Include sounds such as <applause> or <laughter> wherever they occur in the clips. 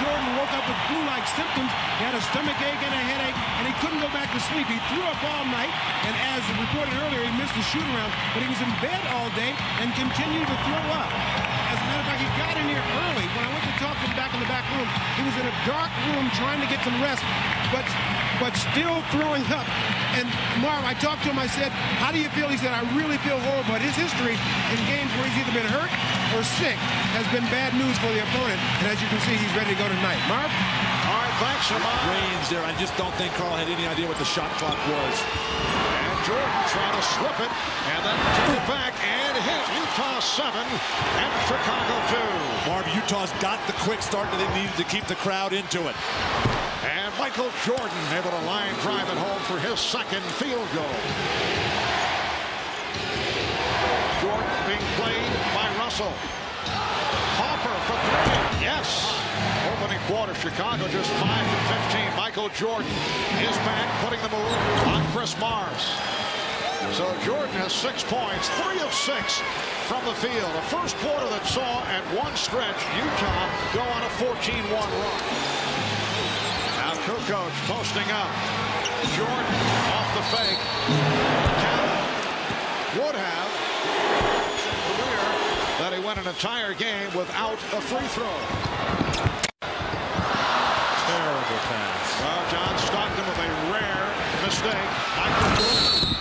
Jordan woke up with flu-like symptoms. He had a stomach ache and a headache, and he couldn't go back to sleep. He threw up all night, and as reported earlier, he missed the shoot-around, but he was in bed all day and continued to throw up. As a matter of fact, he got in here early. When I went to talk to him back in the back room, he was in a dark room trying to get some rest, but but still throwing up. And Marv, I talked to him. I said, "How do you feel?" He said, "I really feel horrible." But his history in games where he's either been hurt or sick has been bad news for the opponent. And as you can see, he's ready to go tonight. Mark? All right, thanks, Lamar. Range there. I just don't think Karl had any idea what the shot clock was. And Jordan trying to slip it, and then took it back and hit Utah 7 and Chicago 2. Marv, Utah's got the quick start that they needed to keep the crowd into it. And Michael Jordan able to line drive it home for his second field goal. Jordan being played by Russell. Hopper for three. Yes. Opening quarter, Chicago just 5 to 15. Michael Jordan is back, putting the move on Chris Morris. So Jordan has six points, three of six from the field. A first quarter that saw at one stretch Utah go on a 14-1 run. Now Kukoc posting up. Jordan off the fake. Would have career that he went an entire game without a free throw. Terrible pass. Well, John Stockton with a rare mistake. Michael Jordan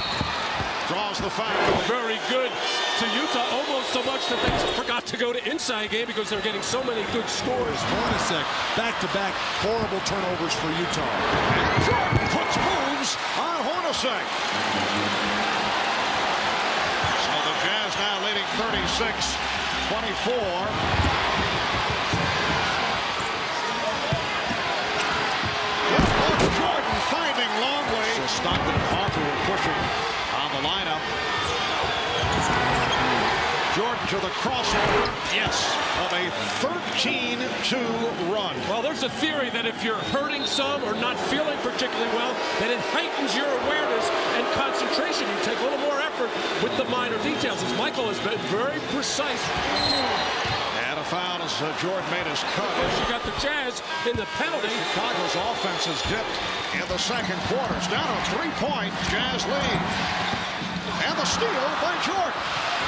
draws the foul. Very good to Utah, almost so much that they forgot to go to inside game because they're getting so many good scores. Hornacek, back-to-back horrible turnovers for Utah. And Jordan puts moves on Hornacek. So the Jazz now leading 36-24. Jordan finding Longley. So Stockton and Hawker pushing on the lineup. Jordan to the crossover. Yes, of a 13-2 run. Well, there's a theory that if you're hurting some or not feeling particularly well, that it heightens your awareness and concentration. You take a little more effort with the minor details. As Michael has been very precise. And a foul as uh, Jordan made his cut. You got the Jazz in the penalty. Chicago's offense has dipped in the second quarter. It's down to a three-point Jazz lead. And the steal by Jordan.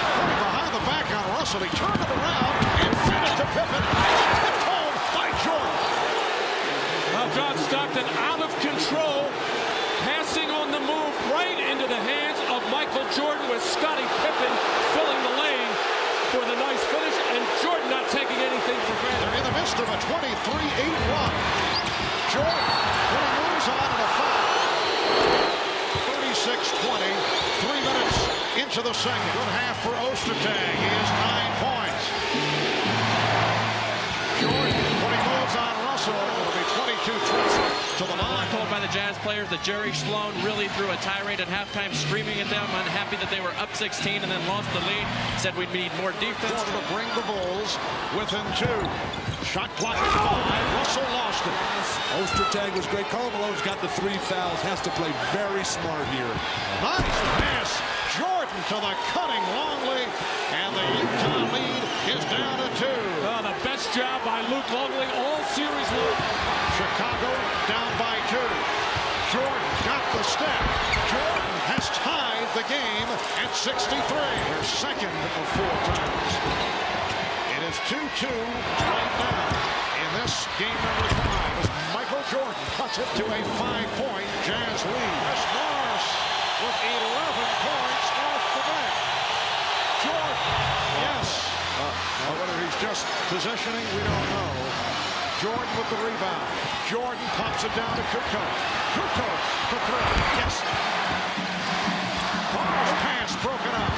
Putting behind the back on Russell. He turned it around and finished to Pippen. Tipped home by Jordan. Now John Stockton out of control. Passing on the move right into the hands of Michael Jordan with Scottie Pippen filling the lane for the nice finish. And Jordan not taking anything for granted. They're in the midst of a 23-8 run. Jordan putting moves on and a foul. 36-20. Three minutes into the second. Good half for Ostertag. Players that Jerry Sloan really threw a tirade at halftime, screaming at them, unhappy that they were up 16 and then lost the lead. Said we'd need more defense. Wanted to bring the Bulls within two. Shot clock at five. Russell lost it. Ostertag was great. Karl Malone's got the three fouls. Has to play very smart here. Nice pass. Jordan to the cutting Longley. And the Utah lead is down to two. Oh, the best job by Luke Longley all series long. Chicago down by two. Jordan got the step. Jordan has tied the game at 63. Their second of four times. It is 2-2 right now in this game number five as Michael Jordan cuts it to a five-point Jazz lead. Chris Morris with 11 points off the bench. Jordan, yes. Uh, now, whether he's just positioning, we don't know. Jordan with the rebound. Jordan pops it down to Kukoc. Kukoc for three. Yes. Carter's pass broken up.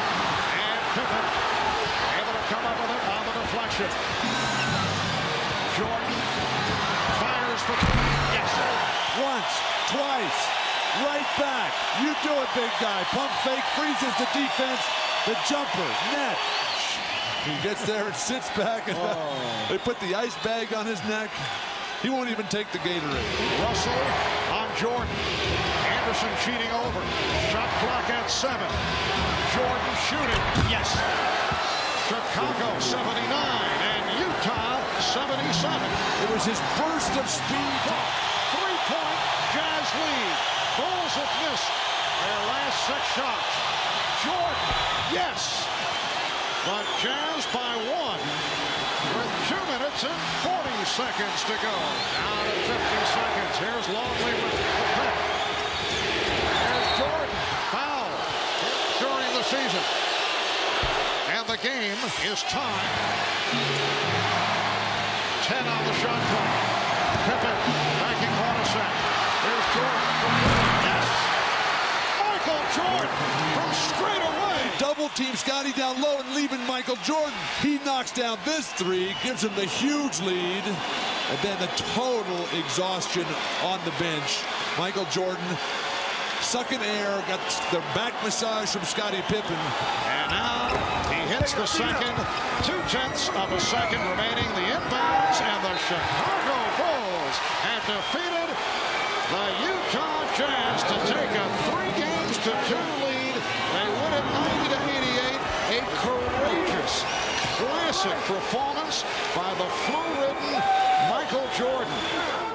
And Pippen able to come up with it Jordan fires for. Yes. Once, twice, right back. You do it, big guy. Pump fake, freezes the defense. The jumper, net. He gets there and sits back. And <laughs> oh. They put the ice bag on his neck. He won't even take the Gatorade. Russell on Jordan. Anderson cheating over. Shot clock at seven. Jordan shooting. Yes. Chicago 79 and Utah 78-77. It was his burst of speed. Three-point Jazz lead. Bulls have missed their last six shots. Jordan, yes. But Jazz by one with two minutes and 40 seconds to go. Down to 50 seconds. Here's Longley with the pick. There's Jordan. Foul during the season. The game is tied. 10 on the shot clock. Pippen backing Hornacek. Here's Jordan. Yes! Michael Jordan from straight away. Double team Scottie down low and leaving Michael Jordan. He knocks down this three, gives him the huge lead, and then the total exhaustion on the bench. Michael Jordan sucking air, got the back massage from Scottie Pippen. And now hits the second. Two-tenths of a second remaining. The inbounds and the Chicago Bulls have defeated the Utah Jazz to take a three games to two lead. They win it 90 to 88. A courageous, classic performance by the flu-ridden Michael Jordan.